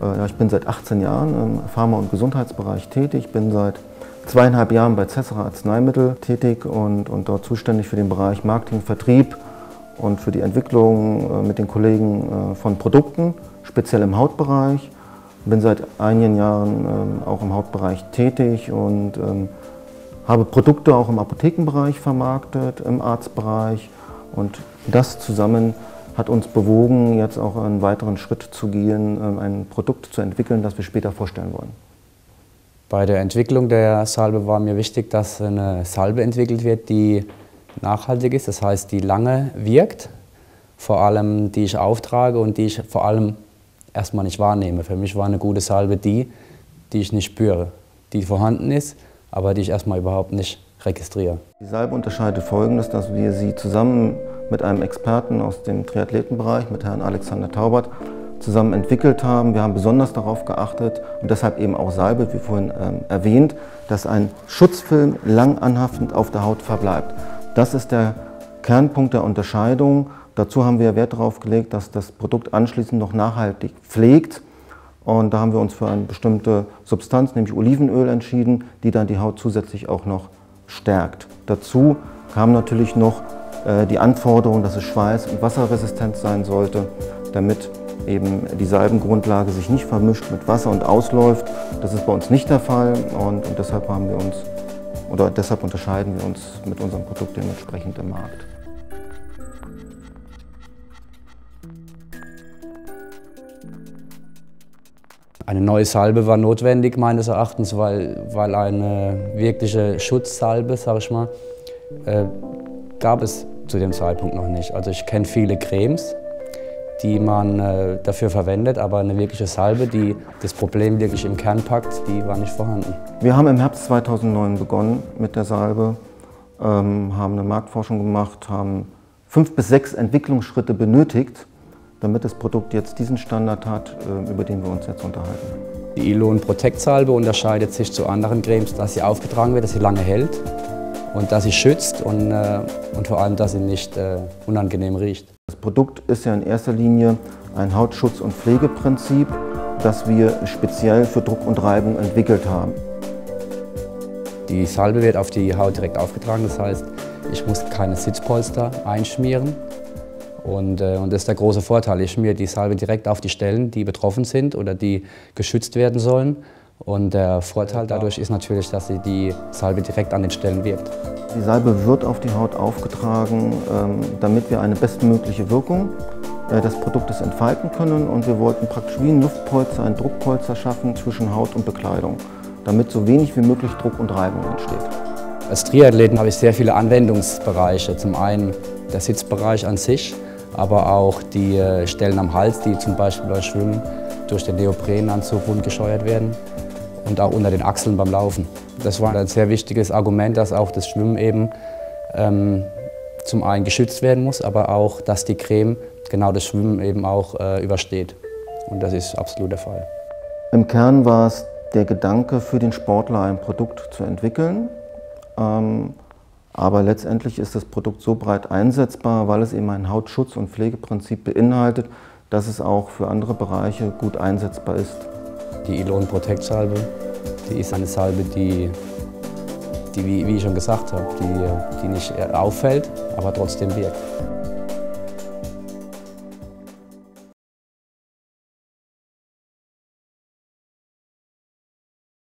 Ja, ich bin seit 18 Jahren im Pharma- und Gesundheitsbereich tätig. Bin seit zweieinhalb Jahren bei Cessera Arzneimittel tätig und, und dort zuständig für den Bereich Marketing, Vertrieb und für die Entwicklung mit den Kollegen von Produkten, speziell im Hautbereich. Bin seit einigen Jahren auch im Hautbereich tätig und habe Produkte auch im Apothekenbereich vermarktet, im Arztbereich und das zusammen hat uns bewogen, jetzt auch einen weiteren Schritt zu gehen, ähm, ein Produkt zu entwickeln, das wir später vorstellen wollen. Bei der Entwicklung der Salbe war mir wichtig, dass eine Salbe entwickelt wird, die nachhaltig ist, das heißt, die lange wirkt, vor allem die ich auftrage und die ich vor allem erstmal nicht wahrnehme. Für mich war eine gute Salbe die, die ich nicht spüre, die vorhanden ist, aber die ich erstmal überhaupt nicht registriere. Die Salbe unterscheidet folgendes, dass wir sie zusammen mit einem Experten aus dem Triathletenbereich, mit Herrn Alexander Taubert, zusammen entwickelt haben. Wir haben besonders darauf geachtet und deshalb eben auch Salbe, wie vorhin ähm, erwähnt, dass ein Schutzfilm lang anhaftend auf der Haut verbleibt. Das ist der Kernpunkt der Unterscheidung. Dazu haben wir Wert darauf gelegt, dass das Produkt anschließend noch nachhaltig pflegt. Und da haben wir uns für eine bestimmte Substanz, nämlich Olivenöl, entschieden, die dann die Haut zusätzlich auch noch stärkt. Dazu kam natürlich noch äh, die Anforderung, dass es schweiß- und wasserresistent sein sollte, damit eben die Salbengrundlage sich nicht vermischt mit Wasser und ausläuft. Das ist bei uns nicht der Fall und, und deshalb haben wir uns oder deshalb unterscheiden wir uns mit unserem Produkt dementsprechend im Markt. Eine neue Salbe war notwendig meines Erachtens, weil, weil eine wirkliche Schutzsalbe, sage ich mal, äh, gab es zu dem Zeitpunkt noch nicht. Also ich kenne viele Cremes, die man äh, dafür verwendet, aber eine wirkliche Salbe, die das Problem wirklich im Kern packt, die war nicht vorhanden. Wir haben im Herbst 2009 begonnen mit der Salbe, ähm, haben eine Marktforschung gemacht, haben fünf bis sechs Entwicklungsschritte benötigt, damit das Produkt jetzt diesen Standard hat, äh, über den wir uns jetzt unterhalten. Die Ilon Protect Salbe unterscheidet sich zu anderen Cremes, dass sie aufgetragen wird, dass sie lange hält und dass sie schützt und, äh, und vor allem, dass sie nicht äh, unangenehm riecht. Das Produkt ist ja in erster Linie ein Hautschutz- und Pflegeprinzip, das wir speziell für Druck und Reibung entwickelt haben. Die Salbe wird auf die Haut direkt aufgetragen, das heißt, ich muss keine Sitzpolster einschmieren. Und, äh, und das ist der große Vorteil. Ich schmiere die Salbe direkt auf die Stellen, die betroffen sind oder die geschützt werden sollen. Und der Vorteil dadurch ist natürlich, dass sie die Salbe direkt an den Stellen wirkt. Die Salbe wird auf die Haut aufgetragen, ähm, damit wir eine bestmögliche Wirkung äh, des Produktes entfalten können. Und wir wollten praktisch wie ein Luftpolster, ein Druckpolster schaffen zwischen Haut und Bekleidung, damit so wenig wie möglich Druck und Reibung entsteht. Als Triathleten habe ich sehr viele Anwendungsbereiche. Zum einen der Sitzbereich an sich, aber auch die äh, Stellen am Hals, die zum Beispiel beim Schwimmen durch den Neoprenanzug wundgescheuert werden und auch unter den Achseln beim Laufen. Das war ein sehr wichtiges Argument, dass auch das Schwimmen eben ähm, zum einen geschützt werden muss, aber auch, dass die Creme genau das Schwimmen eben auch äh, übersteht. Und das ist absolut der Fall. Im Kern war es der Gedanke für den Sportler, ein Produkt zu entwickeln. Ähm, aber letztendlich ist das Produkt so breit einsetzbar, weil es eben ein Hautschutz- und Pflegeprinzip beinhaltet, dass es auch für andere Bereiche gut einsetzbar ist. Die Elon Protect Salbe, die ist eine Salbe, die, die wie, wie ich schon gesagt habe, die, die nicht auffällt, aber trotzdem wirkt.